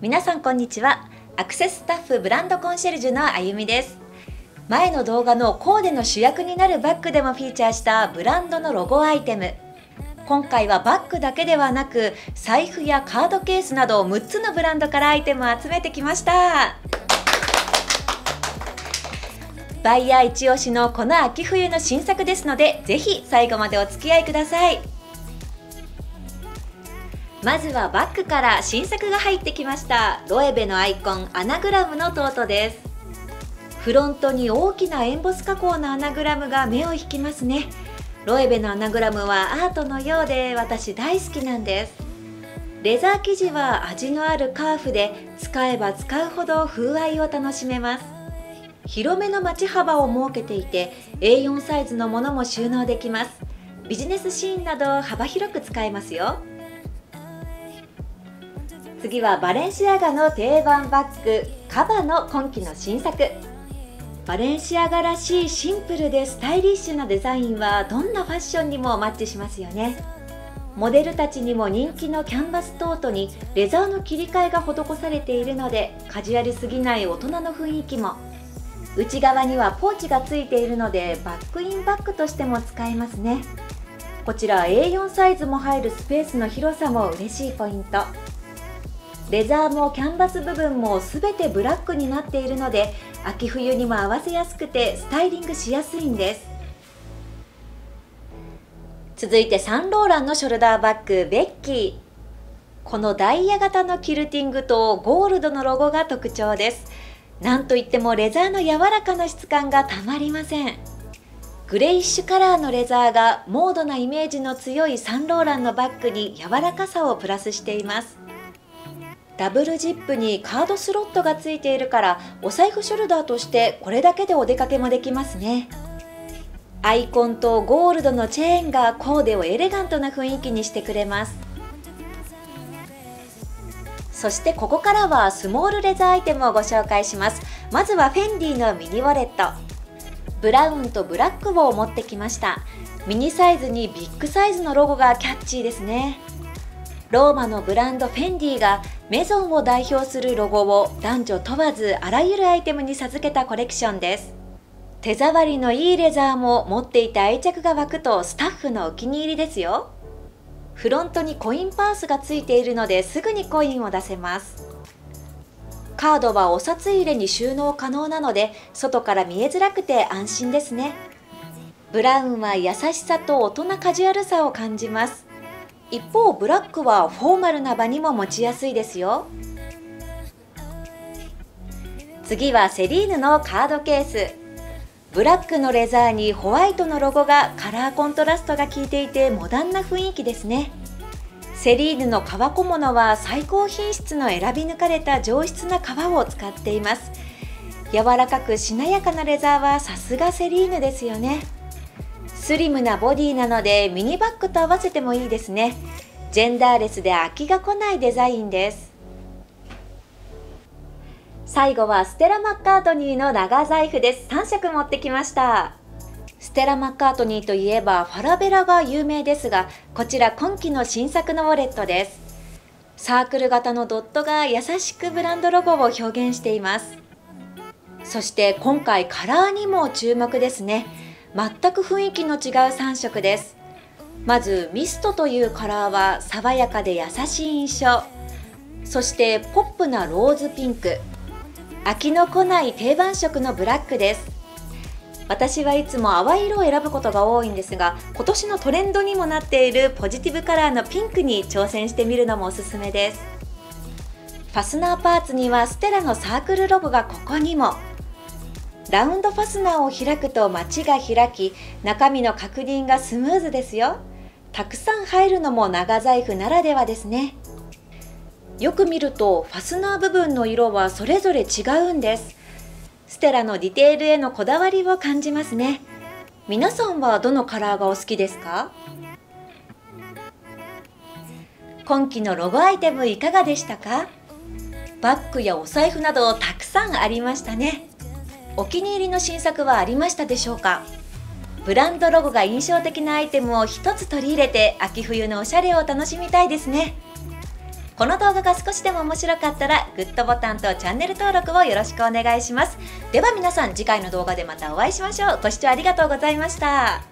皆さんこんにちは。アクセススタッフブランドコンシェルジュのあゆみです。前の動画のコーデの主役になるバッグでもフィーチャーしたブランドのロゴアイテム。今回はバッグだけではなく財布やカードケースなど6つのブランドからアイテムを集めてきました。バイヤー一押しのこの秋冬の新作ですのでぜひ最後までお付き合いください。まずはバッグから新作が入ってきました。ロエベのアイコンアナグラムのトートです。フロントに大きなエンボス加工のアナグラムが目を引きますね。ロエベのアナグラムはアートのようで私大好きなんです。レザー生地は味のあるカーフで使えば使うほど風合いを楽しめます。広めの待ち幅を設けていて A4 サイズのものも収納できます。ビジネスシーンなど幅広く使えますよ。次はバレンシアガの定番バッグカバの今季の新作。バレンシアガらしいシンプルでスタイリッシュなデザインはどんなファッションにもマッチしますよね。モデルたちにも人気のキャンバストートにレザーの切り替えが施されているのでカジュアルすぎない大人の雰囲気も。内側にはポーチがついているのでバックインバッグとしても使えますね。こちら A4 サイズも入るスペースの広さも嬉しいポイント。レザーもキャンバス部分も全てブラックになっているので秋冬にも合わせやすくてスタイリングしやすいんです。続いてサンローランのショルダーバッグベッキー。このダイヤ型のキルティングとゴールドのロゴが特徴です。なんといってもレザーの柔らかな質感がたまりません。グレイッシュカラーのレザーがモードなイメージの強いサンローランのバッグに柔らかさをプラスしています。ダブルジップにカードスロットがついているからお財布ショルダーとしてこれだけでお出かけもできますね。アイコンとゴールドのチェーンがコーデをエレガントな雰囲気にしてくれます。そしてここからはスモールレザーアイテムをご紹介します。まずはフェンディのミニウォレット。ブラウンとブラックを持ってきました。ミニサイズにビッグサイズのロゴがキャッチーですね。ローマのブランドフェンディがメゾンを代表するロゴを男女問わずあらゆるアイテムに授けたコレクションです。手触りのいいレザーも持っていて愛着が湧くとスタッフのお気に入りですよ。フロントにコインパースがついているのですぐにコインを出せます。カードはお札入れに収納可能なので外から見えづらくて安心ですね。ブラウンは優しさと大人カジュアルさを感じます。一方ブラックはフォーマルな場にも持ちやすいですよ。次はセリーヌのカードケース。ブラックのレザーにホワイトのロゴがカラーコントラストが効いていてモダンな雰囲気ですね。セリーヌの革小物は最高品質の選び抜かれた上質な革を使っています。柔らかくしなやかなレザーはさすがセリーヌですよね。スリムなボディなのでミニバッグと合わせてもいいですね。ジェンダーレスで飽きが来ないデザインです。最後はステラ・マッカートニーの長財布です。3色持ってきました。ステラ・マッカートニーといえばファラベラが有名ですがこちら今季の新作のウォレットです。サークル型のドットが優しくブランドロゴを表現しています。そして今回カラーにも注目ですね。全く雰囲気の違う3色です。まずミストというカラーは爽やかで優しい印象。そしてポップなローズピンク。飽きのこない定番色のブラックです。私はいつも淡い色を選ぶことが多いんですが今年のトレンドにもなっているポジティブカラーのピンクに挑戦してみるのもおすすめです。ファスナーパーツにはステラのサークルロゴがここにも。ラウンドファスナーを開くと街が開き中身の確認がスムーズですよ。たくさん入るのも長財布ならではですね。よく見るとファスナー部分の色はそれぞれ違うんです。ステラのディテールへのこだわりを感じますね。皆さんはどのカラーがお好きですか？今季のロゴアイテムいかがでしたか？バッグやお財布などたくさんありましたね。お気に入りの新作はありましたでしょうか？ブランドロゴが印象的なアイテムを1つ取り入れて秋冬のおしゃれを楽しみたいですね。この動画が少しでも面白かったらグッドボタンとチャンネル登録をよろしくお願いします。では皆さん次回の動画でまたお会いしましょう。ご視聴ありがとうございました。